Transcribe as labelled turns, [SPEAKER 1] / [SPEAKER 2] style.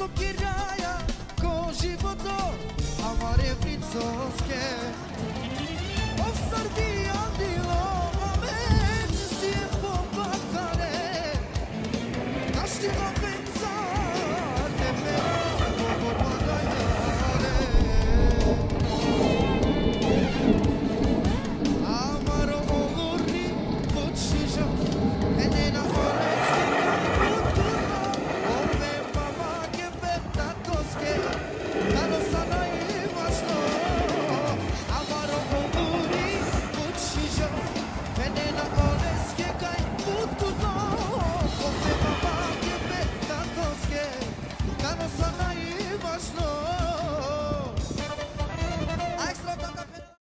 [SPEAKER 1] sotto kiraya ko životo amare fritzoske Of Serbia dilo amen si je pompatane Naš ti ofensar te mera Amaro ogorni počiža